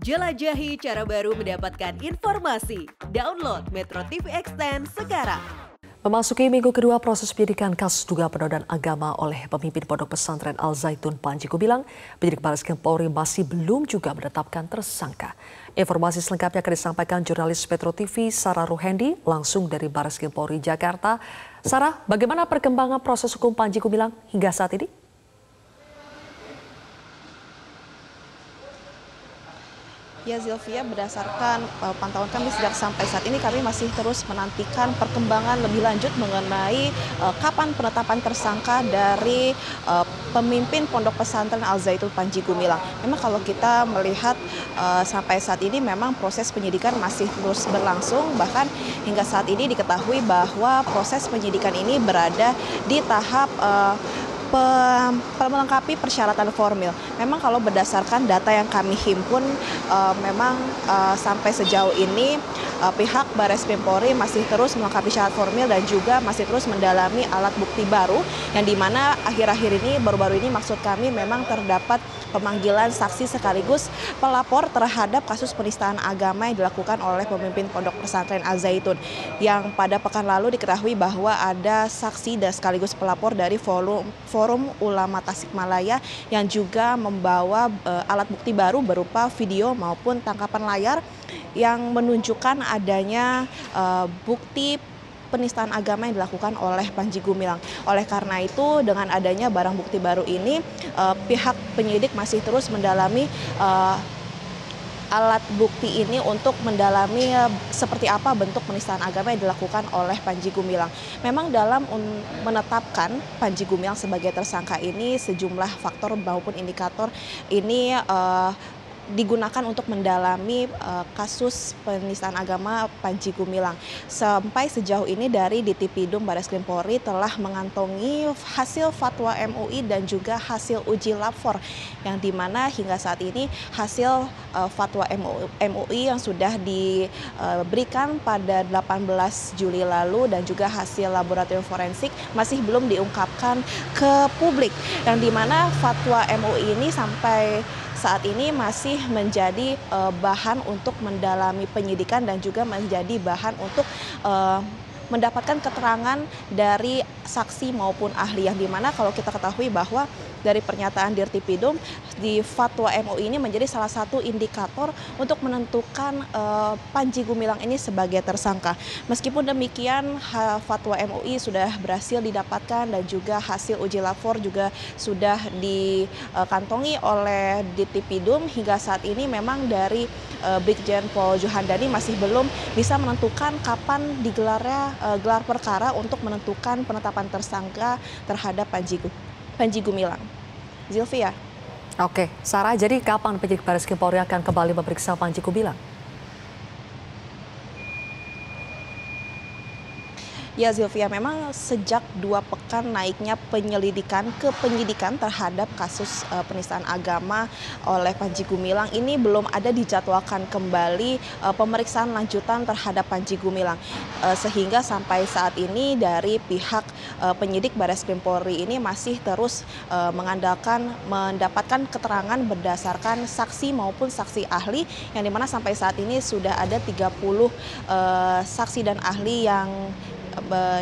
Jelajahi cara baru mendapatkan informasi. Download Metro TV Extend sekarang. Memasuki minggu kedua proses penyidikan kasus dugaan penodaan agama oleh pemimpin pondok pesantren Al Zaitun Panji Gumilang, penyidik Baris Polri masih belum juga menetapkan tersangka. Informasi selengkapnya akan disampaikan jurnalis Metro TV Sarah Ruhendi langsung dari Baris Polri Jakarta. Sarah, bagaimana perkembangan proses hukum Panji Gumilang hingga saat ini? Ya Zilvia, berdasarkan uh, pantauan kami sejak sampai saat ini kami masih terus menantikan perkembangan lebih lanjut mengenai uh, kapan penetapan tersangka dari uh, pemimpin Pondok Pesantren Al Zaitun Panji Gumilang. Memang kalau kita melihat uh, sampai saat ini memang proses penyidikan masih terus berlangsung bahkan hingga saat ini diketahui bahwa proses penyidikan ini berada di tahap uh, melengkapi persyaratan formil. Memang kalau berdasarkan data yang kami himpun, uh, memang uh, sampai sejauh ini uh, pihak Baris Krim Polri masih terus melengkapi syarat formil dan juga masih terus mendalami alat bukti baru yang di mana akhir-akhir ini baru-baru ini maksud kami memang terdapat pemanggilan saksi sekaligus pelapor terhadap kasus penistaan agama yang dilakukan oleh pemimpin Pondok Pesantren Al Zaitun yang pada pekan lalu diketahui bahwa ada saksi dan sekaligus pelapor dari forum Forum Ulama Tasikmalaya yang juga membawa uh, alat bukti baru berupa video maupun tangkapan layar yang menunjukkan adanya uh, bukti penistaan agama yang dilakukan oleh Panji Gumilang. Oleh karena itu, dengan adanya barang bukti baru ini, uh, pihak penyidik masih terus mendalami uh, alat bukti ini untuk mendalami eh, seperti apa bentuk penistaan agama yang dilakukan oleh Panji Gumilang. Memang dalam menetapkan Panji Gumilang sebagai tersangka ini sejumlah faktor maupun indikator ini uh, digunakan untuk mendalami uh, kasus penistaan agama Panji Gumilang. Sampai sejauh ini dari Ditipidum Baris Krim Polri telah mengantongi hasil fatwa MUI dan juga hasil uji lapor yang di mana hingga saat ini hasil uh, fatwa MUI yang sudah diberikan pada 18 Juli lalu dan juga hasil laboratorium forensik masih belum diungkapkan ke publik yang di mana fatwa MUI ini sampai saat ini masih menjadi uh, bahan untuk mendalami penyidikan dan juga menjadi bahan untuk uh, mendapatkan keterangan dari saksi maupun ahli yang di mana kalau kita ketahui bahwa dari pernyataan Dirtipidum di fatwa MUI ini menjadi salah satu indikator untuk menentukan uh, Panji Gumilang ini sebagai tersangka. Meskipun demikian fatwa MUI sudah berhasil didapatkan dan juga hasil uji lapor juga sudah dikantongi oleh Dirtipidum hingga saat ini memang dari uh, Brigjen Pol Johandani masih belum bisa menentukan kapan digelarnya uh, gelar perkara untuk menentukan penetapan tersangka terhadap Panji, Panji Gumilang. Zilvia. Oke, Sarah, jadi kapan penyidik Baris Krim akan kembali memeriksa Panji Gumilang? Ya Zilvia, memang sejak dua pekan naiknya penyelidikan ke penyidikan terhadap kasus uh, penistaan agama oleh Panji Gumilang ini belum ada dijadwalkan kembali uh, pemeriksaan lanjutan terhadap Panji Gumilang. Uh, sehingga sampai saat ini dari pihak uh, penyidik Baris Krim Polri ini masih terus uh, mengandalkan mendapatkan keterangan berdasarkan saksi maupun saksi ahli yang di mana sampai saat ini sudah ada 30 uh, saksi dan ahli yang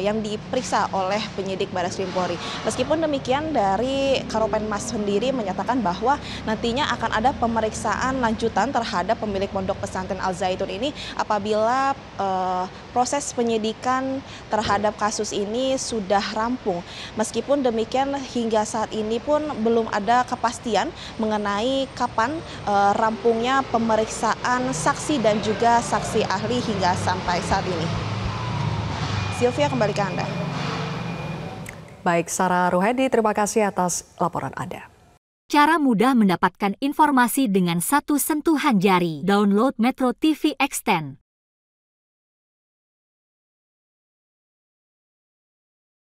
yang diperiksa oleh penyidik Baris Krim Polri. Meskipun demikian dari Karopenmas sendiri menyatakan bahwa nantinya akan ada pemeriksaan lanjutan terhadap pemilik pondok pesantren Al Zaitun ini apabila uh, proses penyidikan terhadap kasus ini sudah rampung. Meskipun demikian hingga saat ini pun belum ada kepastian mengenai kapan uh, rampungnya pemeriksaan saksi dan juga saksi ahli hingga sampai saat ini. Sylvia kembali ke Anda. Baik, Sarah Ruhedi, terima kasih atas laporan Anda. Cara mudah mendapatkan informasi dengan satu sentuhan jari. Download Metro TV Extend.